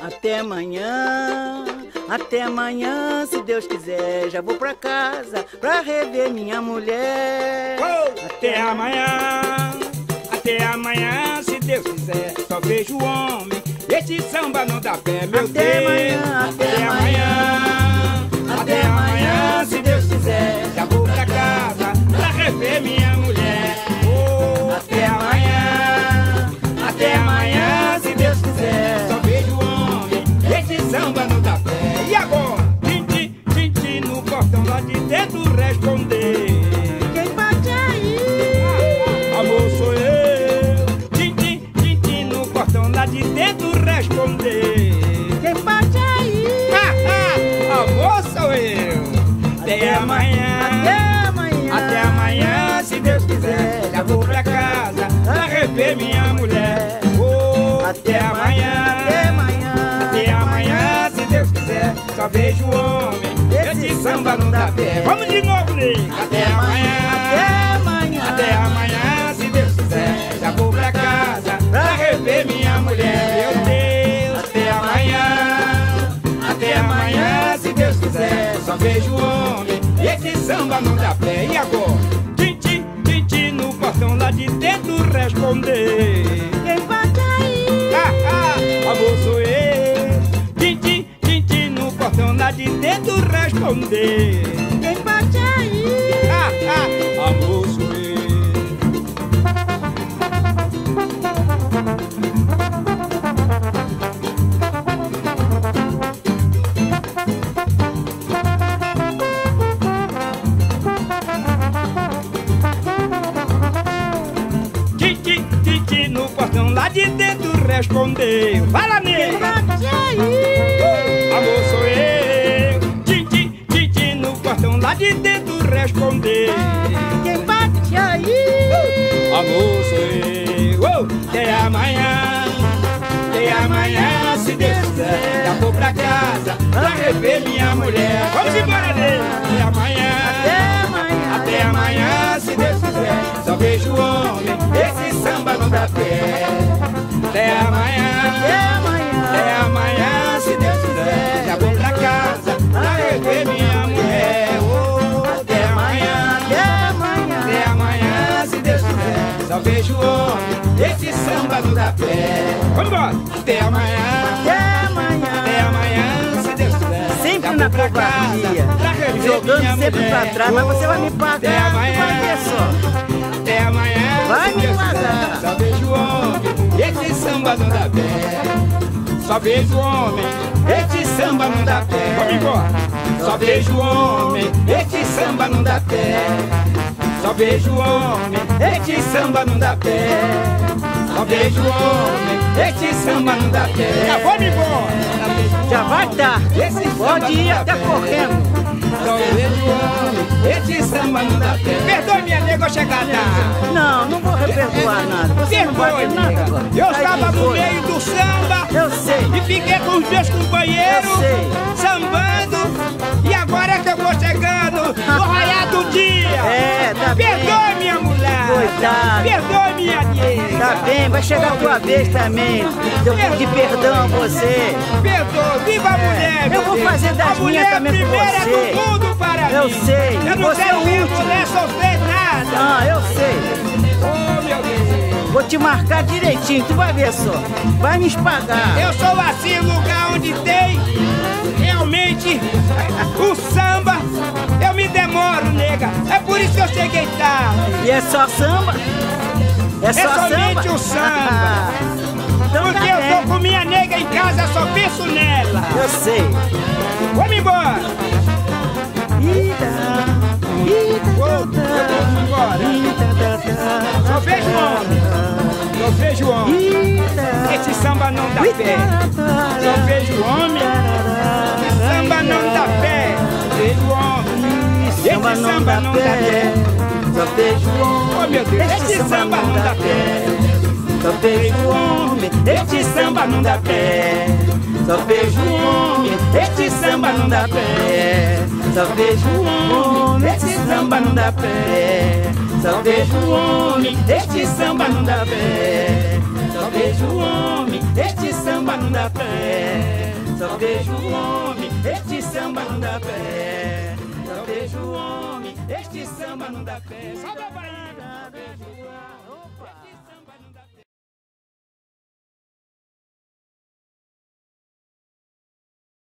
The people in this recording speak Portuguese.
Até amanhã, até amanhã, se Deus quiser, já vou pra casa pra rever minha mulher. Oh, até amanhã, até amanhã, se Deus quiser, só vejo o homem. Este samba não dá pé, meu Até Deus. amanhã, até amanhã, responder. Quem bate aí? Amor sou eu. Até amanhã. Até amanhã. Até amanhã, se Deus quiser. Já vou pra casa pra rever minha mulher. Oh, até amanhã. Até amanhã. Até amanhã, se Deus quiser. Só vejo o homem. Esse samba não dá pé. Vamos de novo, Ney. Até amanhã. Até amanhã. Até amanhã, se Deus quiser, já vou pra casa pra rever minha responder. Quem bate aí? Ah, ah, amor sou eu. Tintim, tintim no portão lá de dentro responder. Quem bate aí? Ah, ah, amor sou eu. Lá de dentro respondeu. Fala aí? Amor sou eu. Titi, titi no portão lá de dentro respondeu. Quem bate aí? Amor sou eu. Oh, até amanhã. Até amanhã, se Deus quiser. Já vou pra casa pra rever minha mulher. Vamos embora dele. Até amanhã. Até amanhã. Até amanhã, se Deus quiser. Só vejo o homem. Esse samba não dá pé. Até amanhã. Até amanhã. Até amanhã, se Deus quiser. Já vou pra casa pra rever minha mulher. Oh, até amanhã. Até amanhã. Até amanhã, se Deus quiser. Só vejo o homem. Esse samba dá pé. Vamos embora. Até amanhã. Até amanhã. Até amanhã, se Deus quiser. Sempre Já na vou pra casa covardia. pra rever minha Jogando sempre mulher. pra trás, mas você vai me Até pagar. Tu amanhã. vai ver só. Até amanhã. Vai se me pagar. Samba não dá pé. Só vejo o homem. Esse samba não dá pé. Só vejo o homem. Esse samba não dá pé. Só vejo o homem. Esse samba não dá pé. Só vejo o homem. Esse samba não dá pé. Já vamos embora. Já vai tarde. Esse Pode ir até correndo. Só vejo o homem. Esse samba não dá pé. Perdoe minha nega chegada. Não, não vou reperdoar nada. Você não Perdoe, ter nada agora. Eu estava no meio do samba Eu sei. e fiquei com os meus companheiros Eu sei. sambando. E agora é que eu vou chegando no raiar do dia. É, tá. Perdoe Coitado. Perdoe minha nega. Tá bem, vai chegar a tua vez também. Eu pedir perdão a você. Perdoe. Viva a mulher. Eu vou fazer das minhas também por primeira você. do mundo para Eu mim. sei. Eu não Você é quero o ver último. mulher sofrer nada. Ah, eu sei. Oh, meu Deus. Vou te marcar direitinho, tu vai ver só. Vai me espagar. Eu sou assim, lugar onde tem realmente o samba. E é só samba? É só somente samba? o samba. então tá Porque eu bem. tô com minha nega em casa, só penso nela. Eu sei. Vamos embora. Ida, ida, Vou, eu vou embora. ida, Só vejo homem. Só vejo homem. Esse samba não dá pé. Só vejo homem. Esse samba não dá pé. Vejo homem. Esse Samba não samba dá não dá pé. Só vejo Oh homem. esse samba não dá pé. Só vejo homem. Esse samba não dá pé. Só vejo um homem, este samba não dá pé. Só vejo um homem, este samba não dá pé. Só vejo um homem, este samba não dá pé. Só vejo um homem, este samba não dá pé. Só vejo um homem, este samba não dá pé. Só vejo